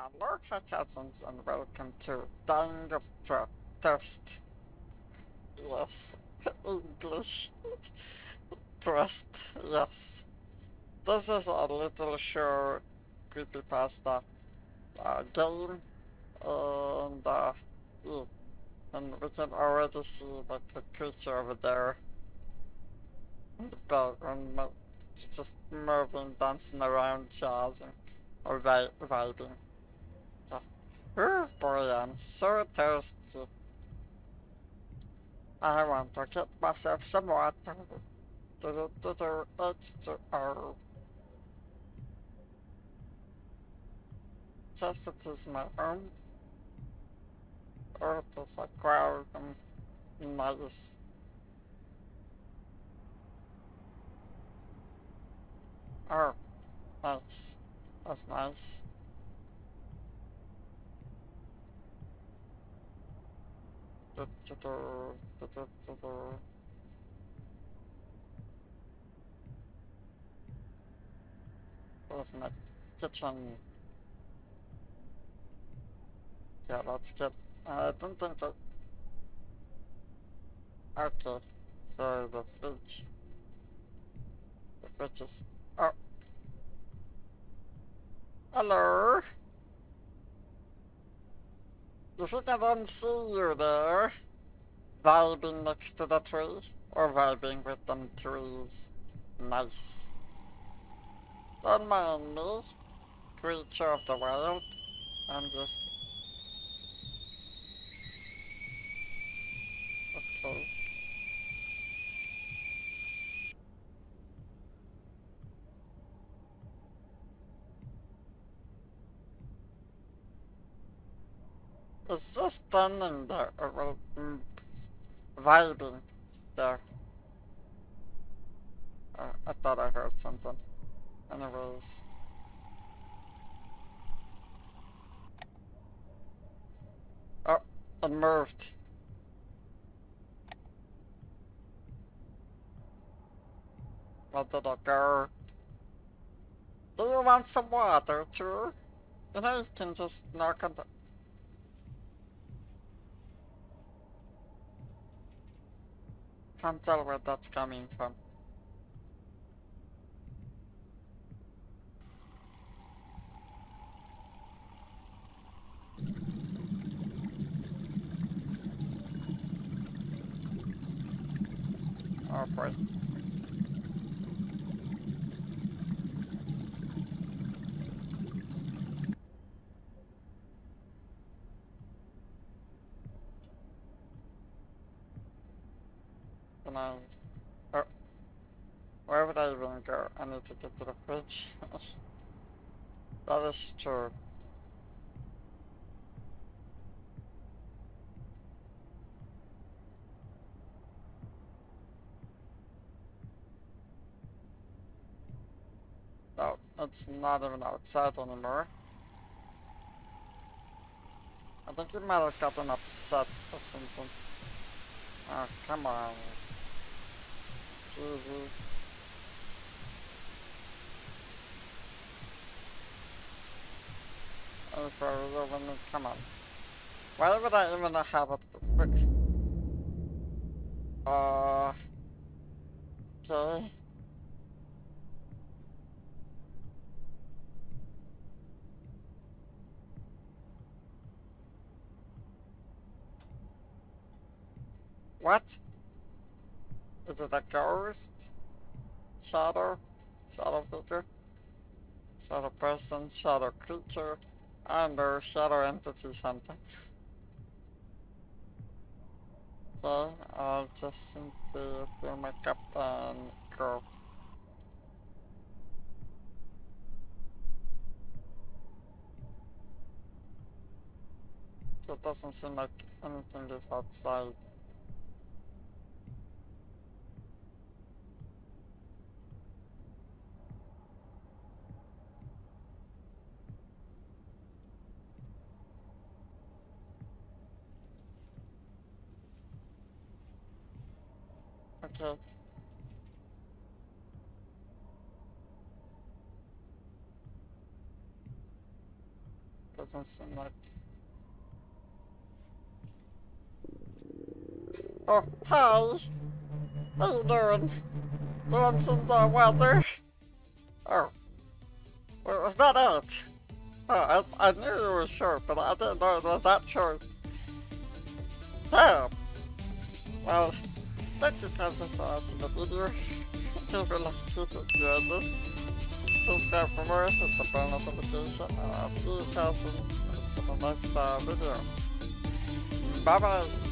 Hello, cousins, and welcome to Dying of Thir- Thirst. Yes, English. Trust, yes. This is a little short creepypasta uh, game, and, uh, and we can already see like the creature over there. the background, just moving, dancing around, jazzing, or vibing. Oh boy, I'm so thirsty. I want to get myself some water. Do do do do H2O. Chesapeake's my home. Earth is a crowd and nice. Oh, nice. That's nice. Where's my kitchen? Yeah, let's get. I don't think that. Okay, so the fridge. The fridge is. Oh. Hello. You think I don't see you there? Vibing next to the tree? Or vibing with them trees? Nice. Don't mind me, creature of the wild. I'm just. Okay. It's just standing there, vibing there. Uh, I thought I heard something. Anyways. Oh, it moved. Where did it go? Do you want some water too? You know, you can just knock on the. Can't tell where that's coming from. Oh boy. I... Where would I even go? I need to get to the fridge. that is true. No, it's not even outside anymore. I think he might have gotten upset or something. Oh, come on. Me, come on. Why would I even have a quick... Uh... Okay. What? Is it a ghost? Shadow? Shadow figure? Shadow person? Shadow creature? I don't shadow entity something. Okay, I'll just simply fill my cup and go. It doesn't seem like anything is outside. Okay. doesn't seem like. Oh, hi! How you doing? Doing some uh, weather? Oh. Well, was that it? Oh, I, I knew you were short, but I didn't know it was that short. Damn! Well, thank you guys for watching the video. if you like it, enjoyed this, subscribe for more, hit the bell notification, and I'll see you guys in the next uh, video. Bye bye!